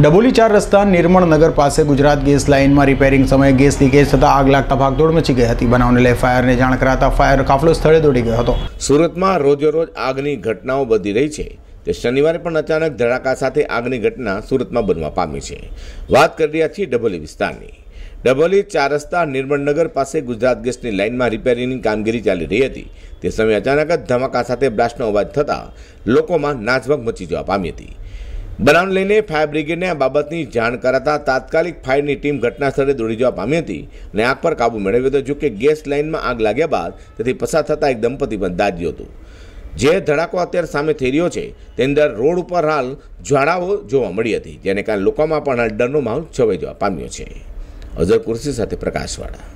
ડબોલી ચાર રસ્તા નિર્મળ નગર પાસે ગુજરાત ગેસ લાઇનમાં રિપેરિંગ સમયે ગેસ લીકેજ થતાં આગ લાગતા ભાગદોડ મચી ગઈ હતી. બનાવને લઈ ફાયરને જાણ કરાતા ફાયર કાફલો સ્થળે દોડી ગયો હતો. સુરતમાં રોજેરોજ આગની ઘટનાઓ વધી રહી છે. તે શનિવારે પણ અચાનક ધડાકા સાથે આગની ઘટના સુરતમાં બનવા પામી છે. વાત કરી રહ્યા છીએ ડબોલી વિસ્તારની. ડબોલી ચાર રસ્તા નિર્મળનગર પાસે ગુજરાત ગેસની લાઇનમાં રિપેરિંગની કામગીરી ચાલી રહી હતી. તે સમયે અચાનક જ ધમાકા સાથે બ્લાસ્ટનો અવાજ થતાં લોકોમાં નાચભાગ મચી જવા પામી હતી. બનાવને લઈને ફાયર બ્રિગેડને આ બાબતની જાણ કરાતા તાત્કાલિક ફાયરની ટીમ ઘટના સ્થળે દોડી જવા પામી હતી અને આગ પર કાબુ મેળવ્યો હતો જોકે ગેસ લાઇનમાં આગ લાગ્યા બાદ તેથી પસાર થતા એક દંપતી પણ દાજ્યું હતું. જે ધડાકો અત્યારે સામે થઈ રહ્યો છે, તેની અંદર રોડ ઉપર હાલ જ્વાળાઓ જોવા મળી હતી, જેને કારણે લોકોમાં પણ હાલ ડરનો માહોલ છવાઈ જવા પામ્યો છે. અઝર કુર્સી સાથે પ્રકાશવાળા.